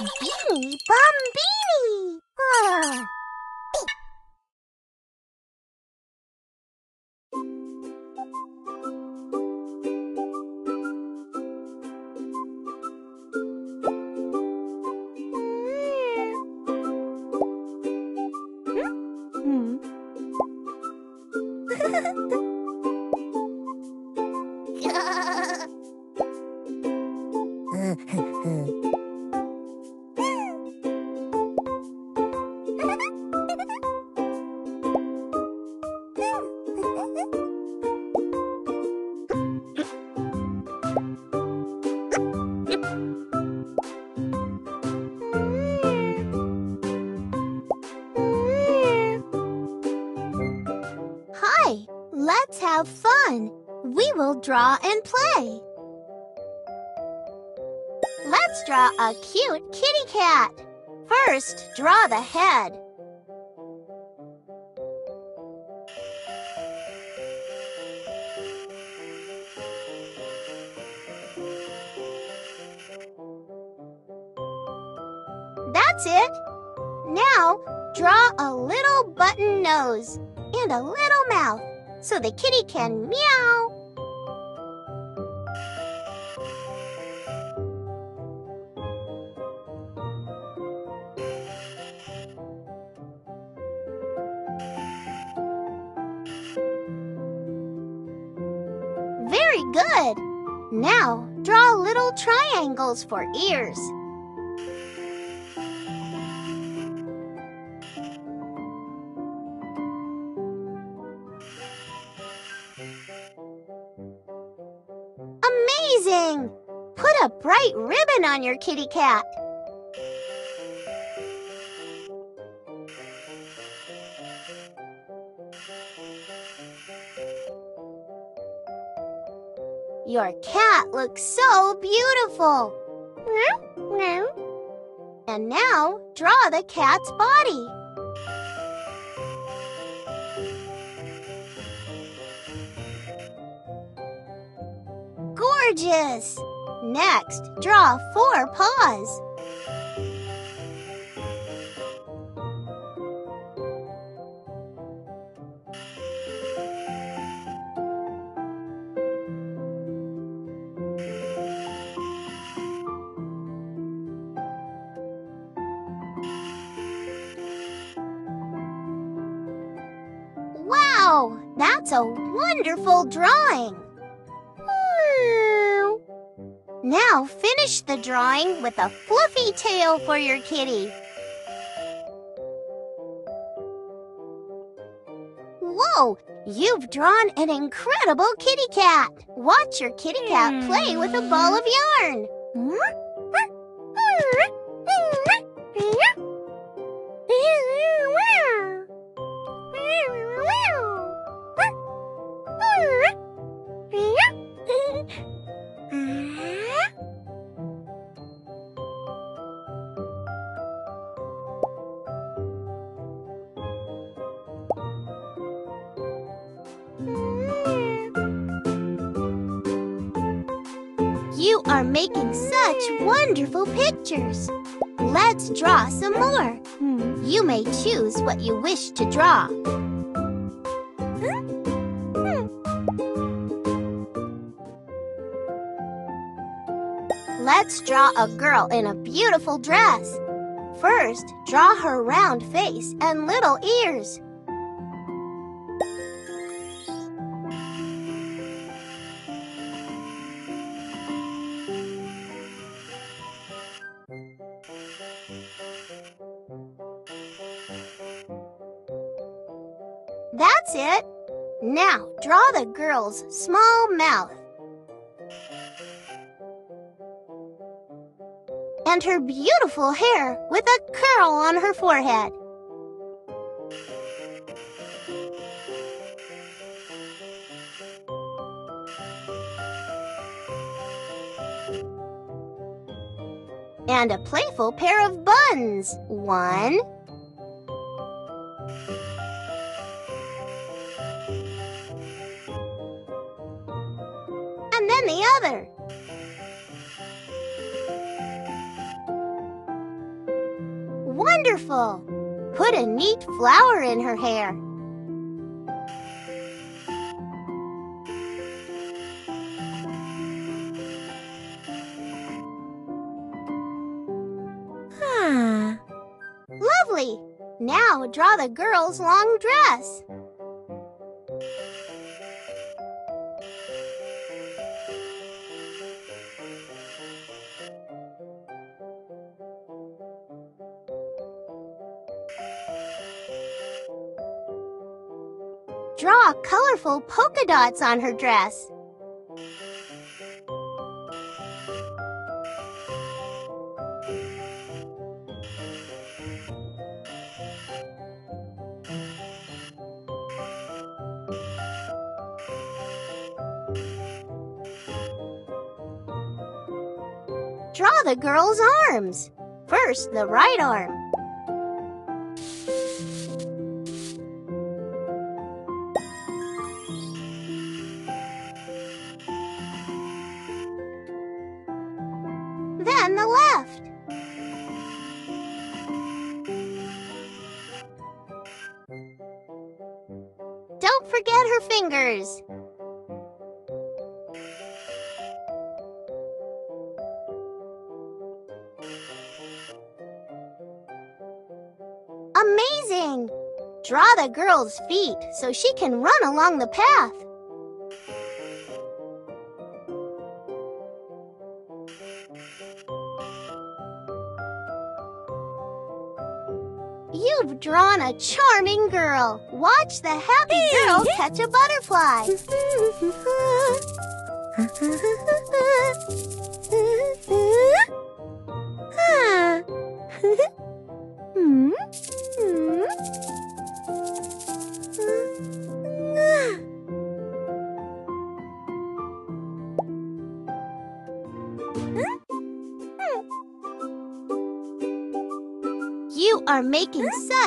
Beanie Bum Beanie! Ah. A cute kitty cat. First, draw the head. That's it. Now, draw a little button nose and a little mouth so the kitty can meow. For ears. Amazing! Put a bright ribbon on your kitty cat. Your cat looks so beautiful. And now, draw the cat's body. Gorgeous! Next, draw four paws. Wonderful drawing. Now finish the drawing with a fluffy tail for your kitty. Whoa, you've drawn an incredible kitty cat. Watch your kitty cat play with a ball of yarn. Hmm? You are making such wonderful pictures. Let's draw some more. You may choose what you wish to draw. Let's draw a girl in a beautiful dress. First, draw her round face and little ears. Now, draw the girl's small mouth. And her beautiful hair with a curl on her forehead. And a playful pair of buns. One, and then the other. wonderful! Put a neat flower in her hair. Ah. Lovely! Now draw the girl's long dress. Colorful polka dots on her dress. Draw the girl's arms. First, the right arm. Forget her fingers. Amazing! Draw the girl's feet so she can run along the path. A charming girl. Watch the happy girl catch a butterfly.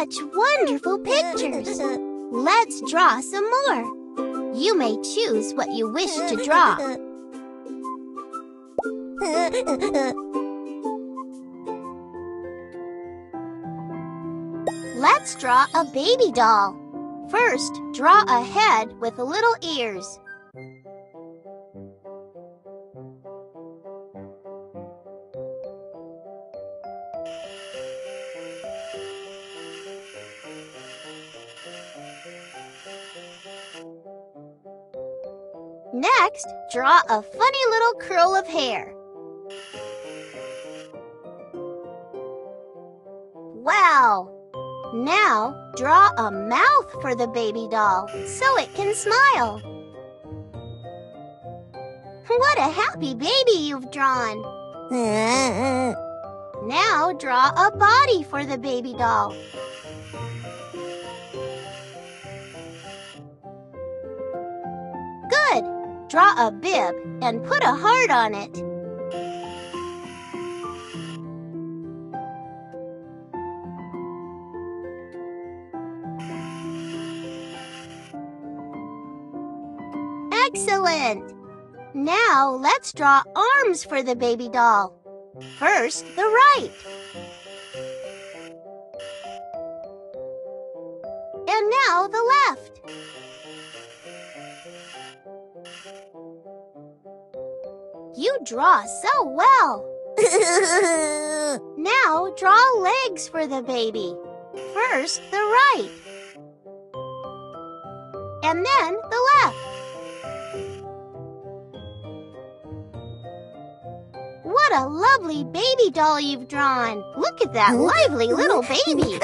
such wonderful pictures. Let's draw some more. You may choose what you wish to draw. Let's draw a baby doll. First, draw a head with little ears. Next, draw a funny little curl of hair. Wow! Now, draw a mouth for the baby doll so it can smile. What a happy baby you've drawn! Now, draw a body for the baby doll. Draw a bib and put a heart on it. Excellent! Now let's draw arms for the baby doll. First, the right. And now the left. You draw so well. Now draw legs for the baby. First, the right. And then the left. What a lovely baby doll you've drawn. Look at that lively little baby.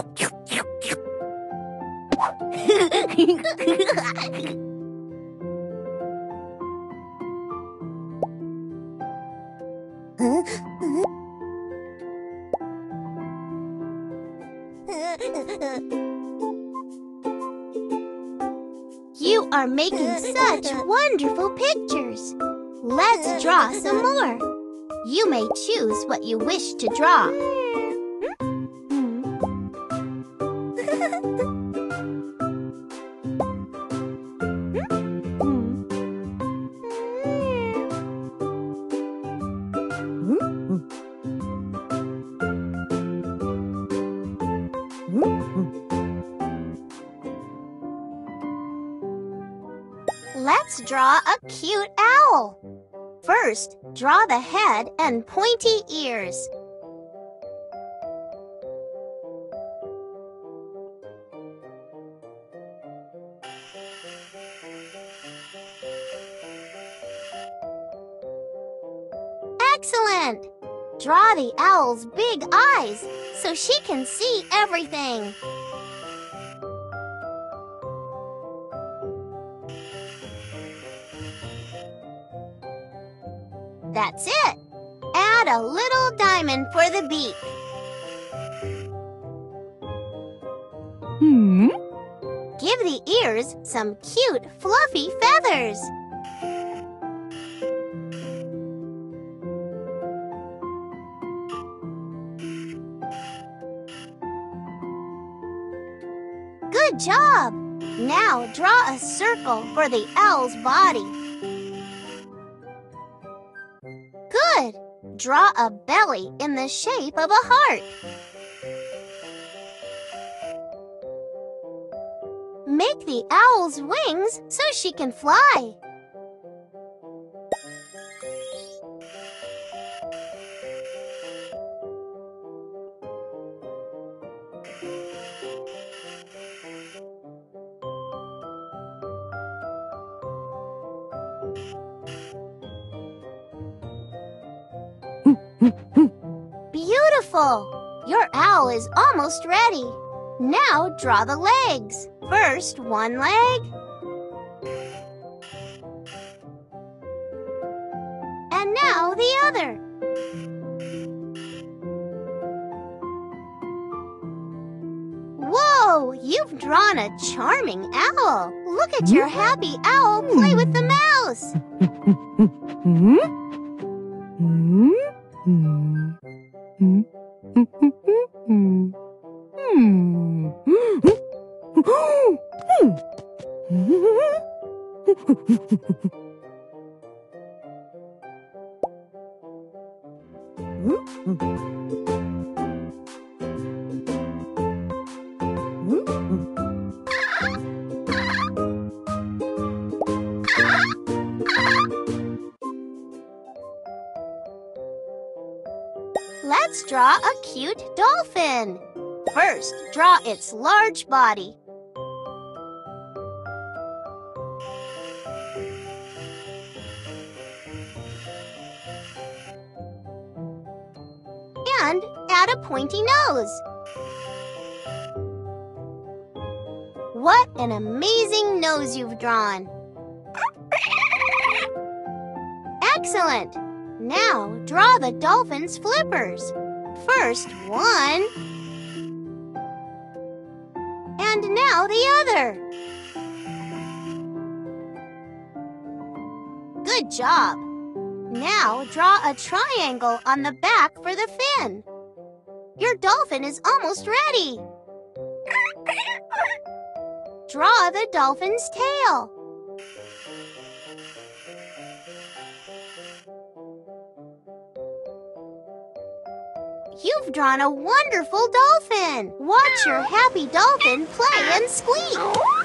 You are making such wonderful pictures. Let's draw some more. You may choose what you wish to draw. draw a cute owl. First, draw the head and pointy ears. Excellent! Draw the owl's big eyes so she can see everything. That's it. Add a little diamond for the beak. Hmm. Give the ears some cute, fluffy feathers. Good job! Now draw a circle for the owl's body. Draw a belly in the shape of a heart. Make the owl's wings so she can fly. Is almost ready. Now draw the legs. First, one leg. And now the other. Whoa, you've drawn a charming owl. Look at your happy owl play with the Let's draw a cute dolphin. First, draw its large body. Pointy nose. What an amazing nose you've drawn! Excellent! Now draw the dolphin's flippers. First one. And now the other. Good job. Now draw a triangle on the back for the fin. Your dolphin is almost ready. Draw the dolphin's tail. You've drawn a wonderful dolphin. Watch your happy dolphin play and squeak.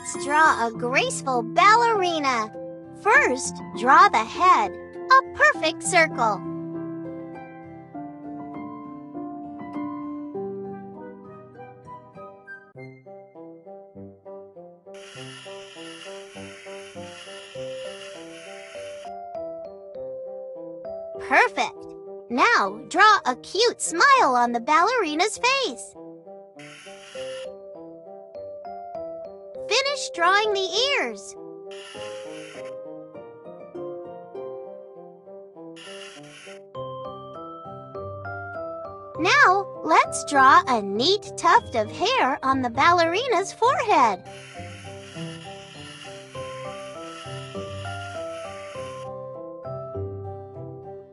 Let's draw a graceful ballerina. First, draw the head, a perfect circle. Perfect! Now, draw a cute smile on the ballerina's face. Drawing the ears. Now, let's draw a neat tuft of hair on the ballerina's forehead.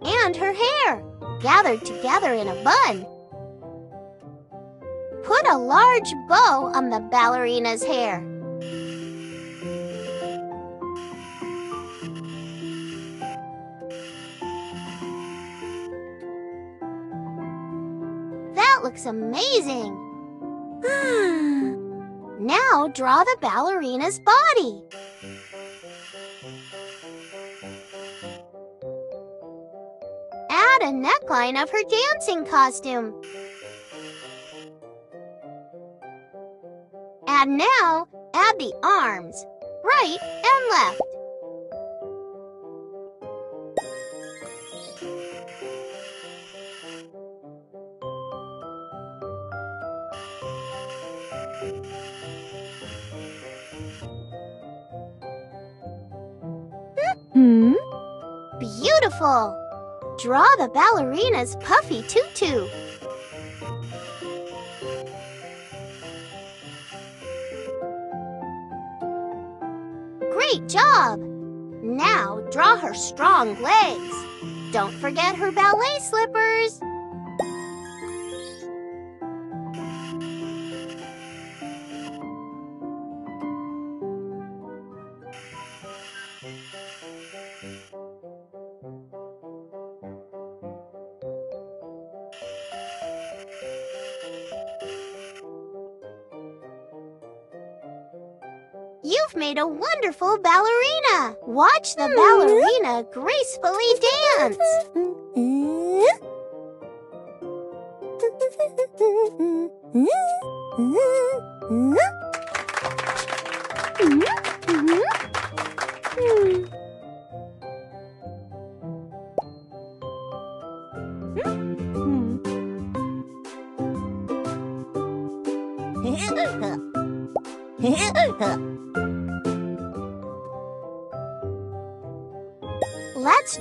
And her hair, gathered together in a bun. Put a large bow on the ballerina's hair. Looks amazing. now draw the ballerina's body. Add a neckline of her dancing costume. And now, add the arms, right and left. Beautiful! Draw the ballerina's puffy tutu. Great job! Now draw her strong legs. Don't forget her ballet slippers. You've made a wonderful ballerina. Watch the hmm. ballerina gracefully dance.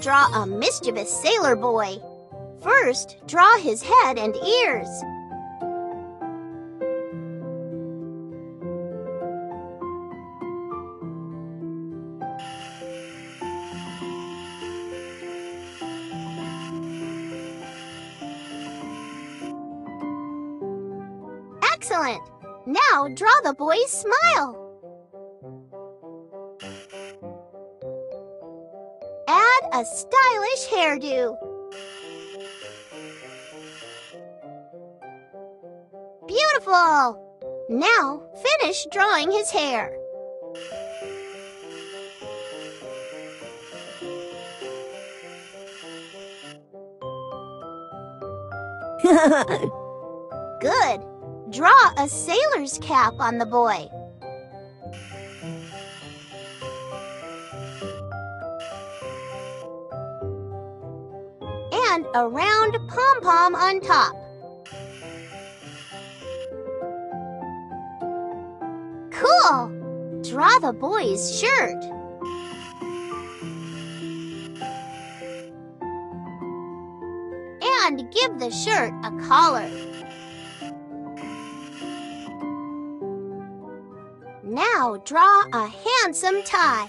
draw a mischievous sailor boy. First, draw his head and ears. Excellent! Now draw the boy's smile. Stylish hairdo. Beautiful! Now finish drawing his hair. Good. Draw a sailor's cap on the boy. A round pom pom on top. Cool! Draw the boy's shirt. And give the shirt a collar. Now draw a handsome tie.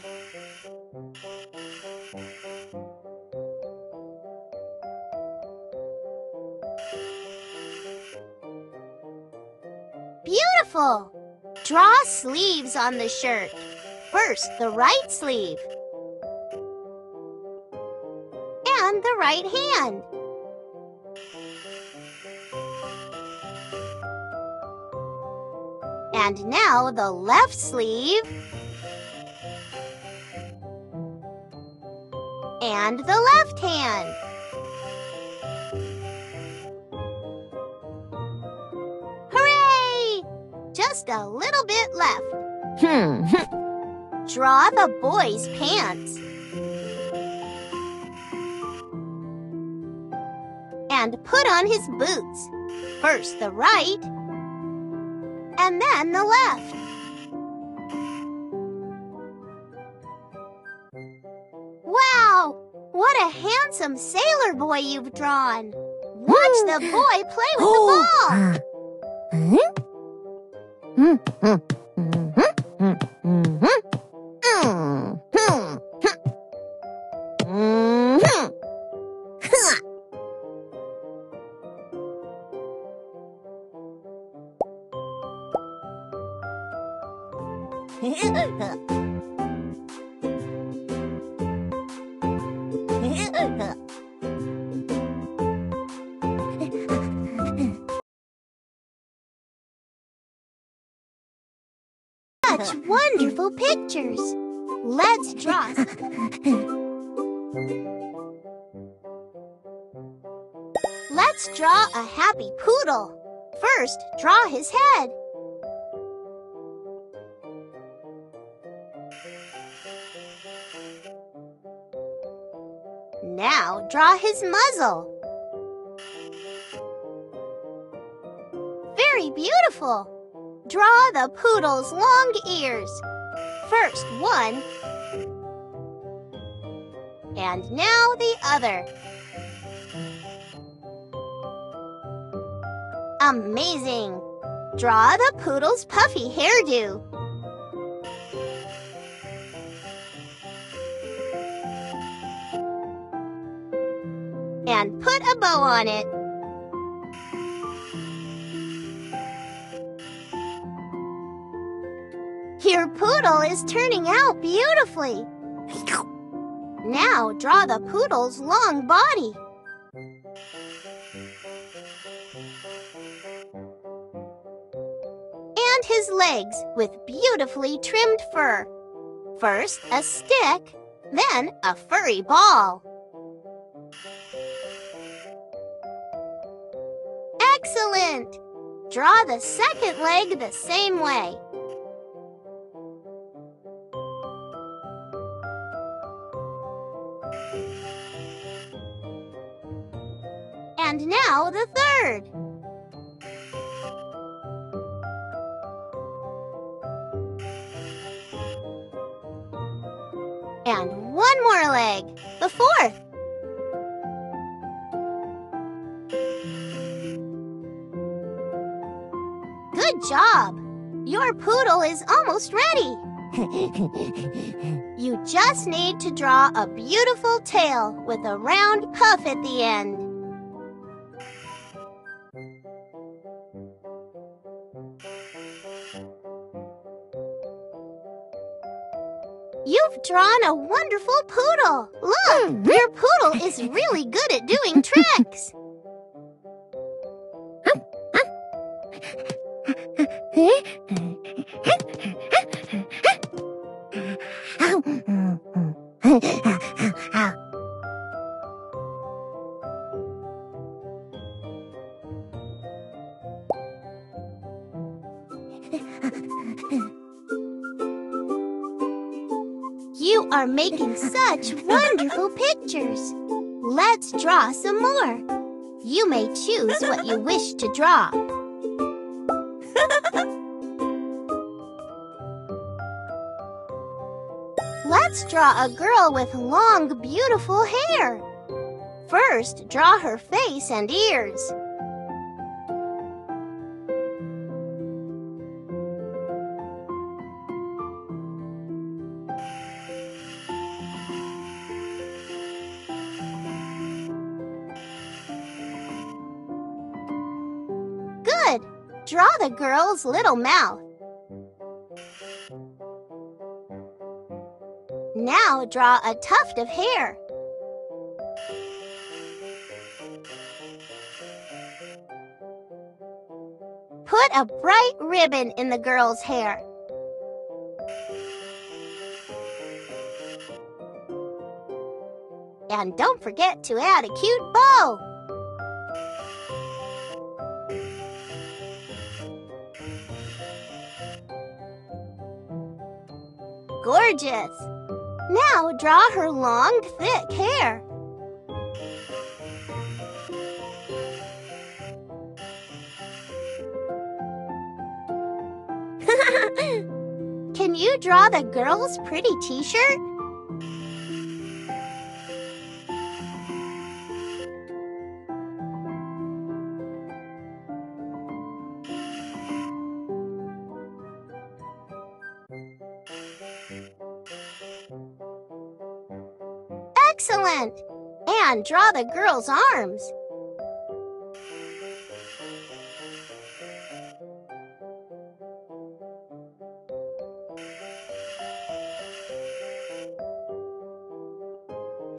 Draw sleeves on the shirt. First, the right sleeve. And the right hand. And now the left sleeve. And the left hand. Just a little bit left. Hmm. Draw the boy's pants. and put on his boots. First the right, and then the left. Wow! What a handsome sailor boy you've drawn! Watch the hmm. boy play with the oh, ball! Uh, uh, Mm-hmm. Such wonderful pictures! Let's draw. Let's draw a happy poodle. First, draw his head. Now, draw his muzzle. Very beautiful. Draw the poodle's long ears. First one, and now the other. Amazing! Draw the poodle's puffy hairdo. And put a bow on it. Poodle is turning out beautifully. Now draw the poodle's long body. And his legs with beautifully trimmed fur. First a stick, then a furry ball. Excellent! Draw the second leg the same way. Now the third. And one more leg, the fourth. Good job! Your poodle is almost ready. You just need to draw a beautiful tail with a round puff at the end. You've drawn a wonderful poodle. Look, hmm. your poodle is really good at doing tricks. Making such wonderful pictures. Let's draw some more. You may choose what you wish to draw. Let's draw a girl with long, beautiful hair. First, draw her face and ears. The girl's little mouth. Now draw a tuft of hair. Put a bright ribbon in the girl's hair. And don't forget to add a cute bow. gorgeous. Now draw her long, thick hair. Can you draw the girl's pretty t-shirt? And draw the girl's arms.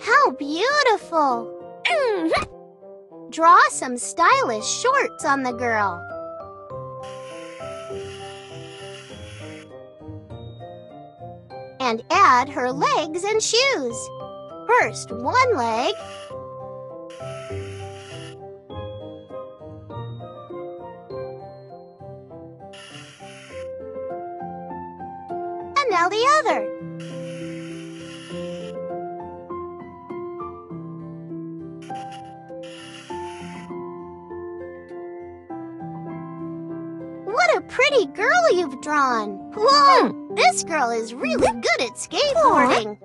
How beautiful! Mm-hmm. Draw some stylish shorts on the girl. And add her legs and shoes. First, one leg. And now the other. What a pretty girl you've drawn! Whoa! Hmm. This girl is really good at skateboarding.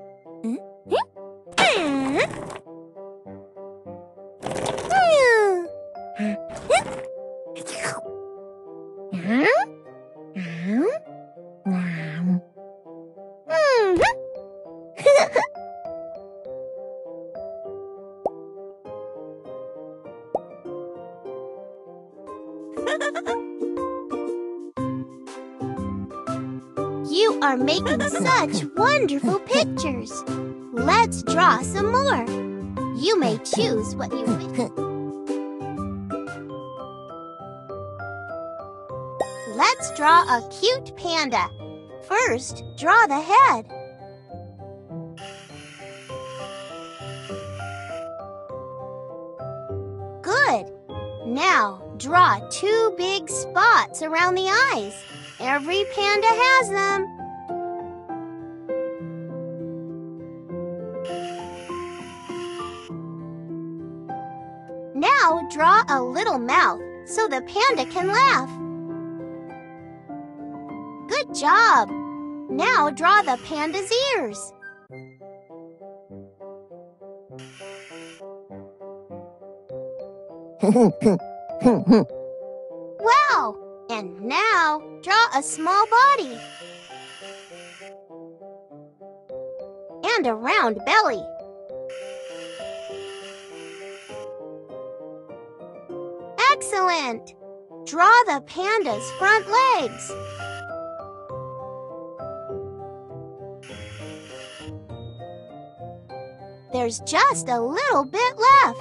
Such wonderful pictures. Let's draw some more. You may choose what you wish. Let's draw a cute panda. First, draw the head. Good. Now, draw two big spots around the eyes. Every panda has them. Draw a little mouth so the panda can laugh. Good job! Now draw the panda's ears. Wow! And now draw a small body. And a round belly. Excellent! Draw the panda's front legs. There's just a little bit left.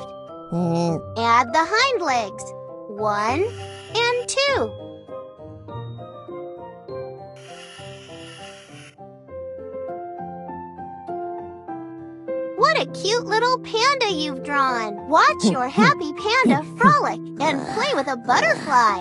Hmm. Add the hind legs. One and two. Cute little panda you've drawn. Watch your happy panda frolic and play with a butterfly.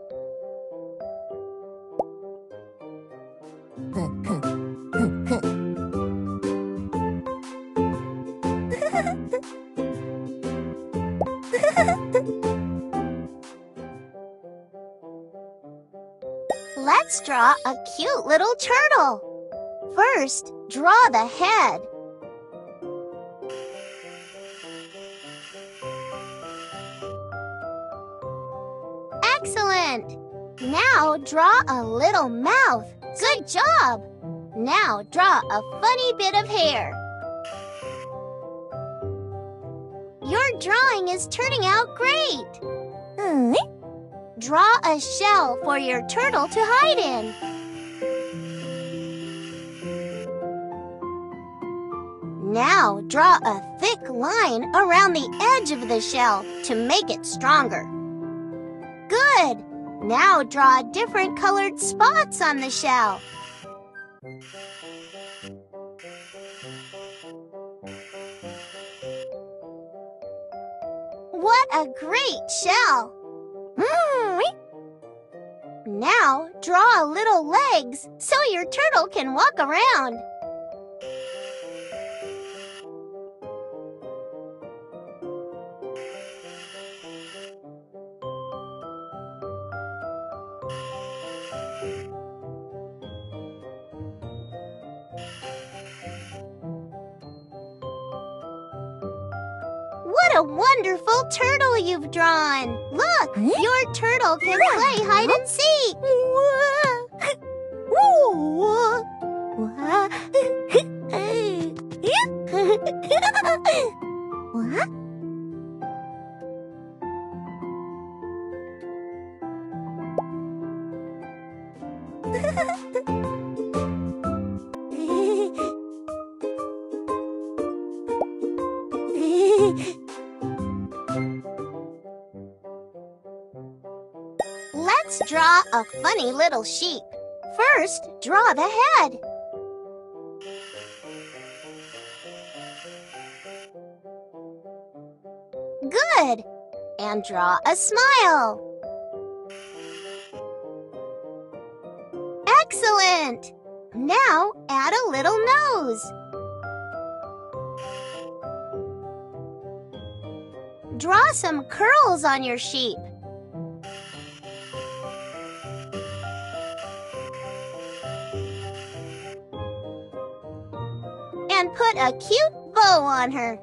a cute little turtle. First, draw the head. Excellent! Now draw a little mouth. Good job! Now draw a funny bit of hair. Your drawing is turning out great. Hmm. Draw a shell for your turtle to hide in. Now draw a thick line around the edge of the shell to make it stronger. Good! Now draw different colored spots on the shell. What a great shell! Hmm. Now draw little legs so your turtle can walk around. Turtle you've drawn! Look, your turtle can play hide and seek. What? Let's draw a funny little sheep. First, draw the head. Good. And draw a smile. Excellent. Now add a little nose. Draw some curls on your sheep. A cute bow on her.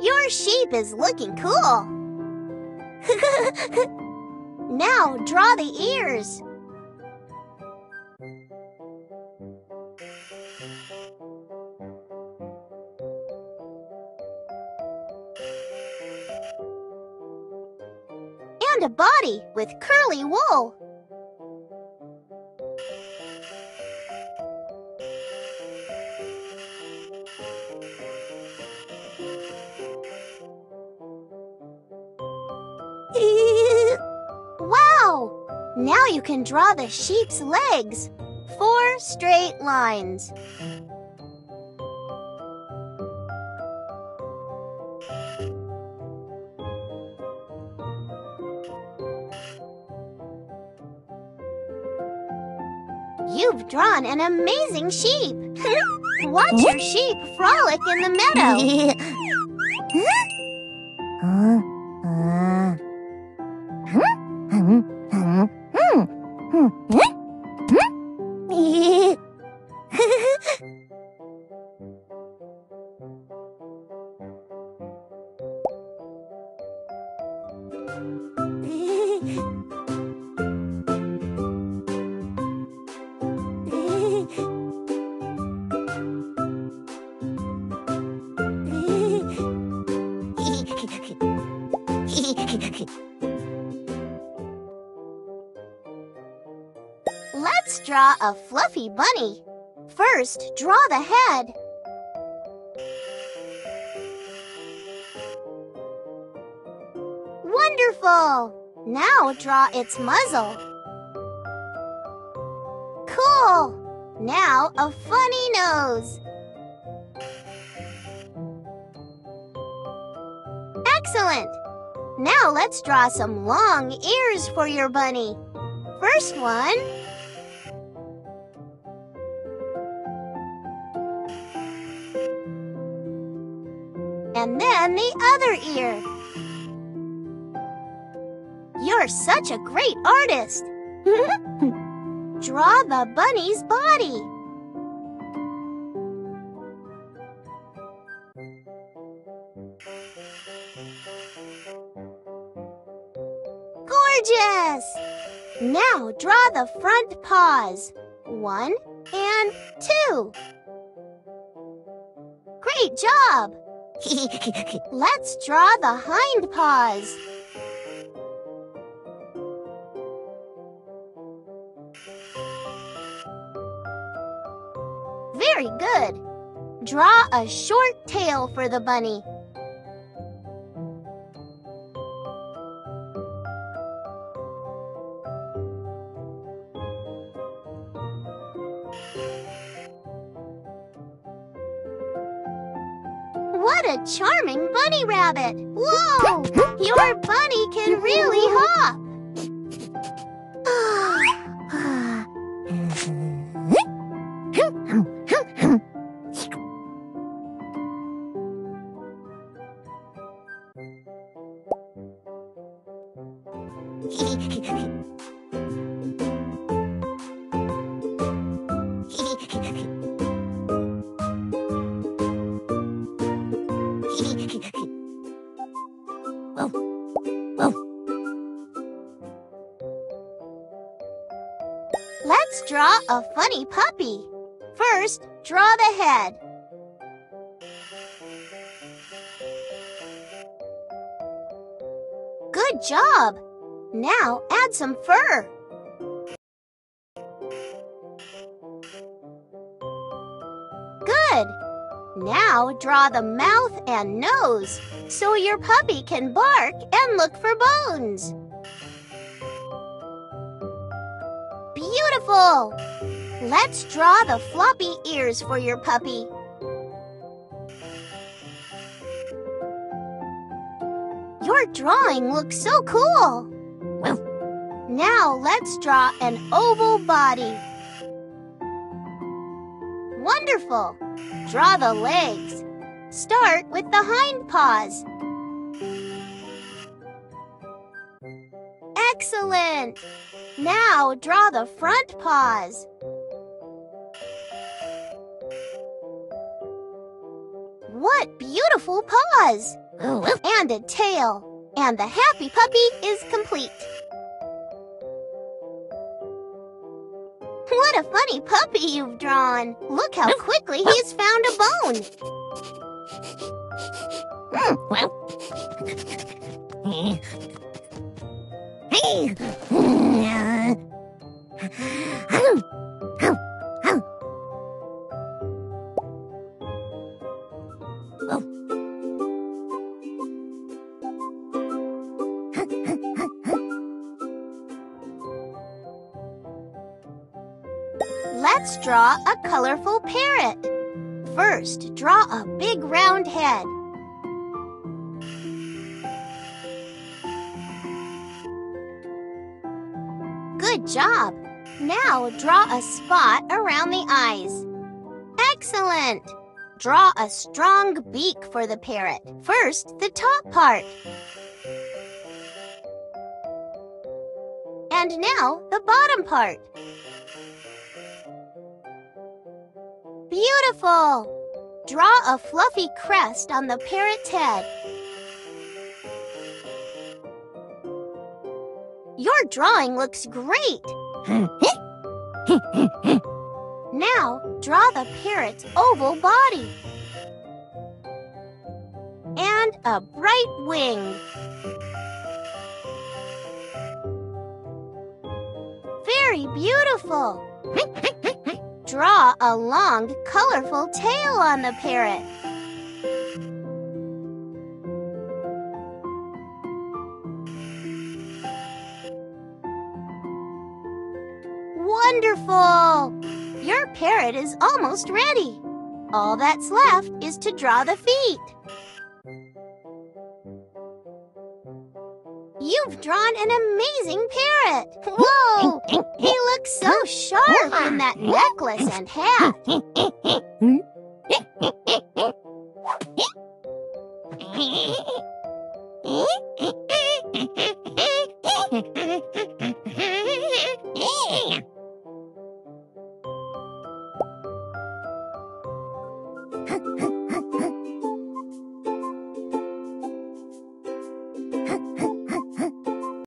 Your sheep is looking cool. now draw the ears. Body with curly wool. wow! Now you can draw the sheep's legs. Four straight lines. Drawn an amazing sheep. Watch your sheep frolic in the meadow. a fluffy bunny. First, draw the head. Wonderful! Now draw its muzzle. Cool! Now a funny nose. Excellent! Now let's draw some long ears for your bunny. First one. The other ear. You're such a great artist. Draw the bunny's body. Gorgeous! Now draw the front paws. One and two. Great job! Let's draw the hind paws. Very good. Draw a short tail for the bunny. Charming bunny rabbit! Whoa! Your bunny can really hop! Let's draw a funny puppy. First, draw the head. Good job! Now add some fur. Good! Now draw the mouth and nose so your puppy can bark and look for bones. Beautiful! Let's draw the floppy ears for your puppy. Your drawing looks so cool. Now let's draw an oval body. Wonderful! Draw the legs. Start with the hind paws. Excellent! Now draw the front paws. What beautiful paws! And a tail. And the happy puppy is complete. What a funny puppy you've drawn. Look how quickly he's found a bone. Hmm, Let's draw a colorful parrot. First, draw a big round head. Job! Now draw a spot around the eyes. Excellent! Draw a strong beak for the parrot. First, the top part. And now, the bottom part. Beautiful! Draw a fluffy crest on the parrot's head. Your drawing looks great. now, draw the parrot's oval body. And a bright wing. Very beautiful. Draw a long, colorful tail on the parrot. Parrot is almost ready. All that's left is to draw the feet. You've drawn an amazing parrot. Whoa! He looks so sharp in that necklace and hat.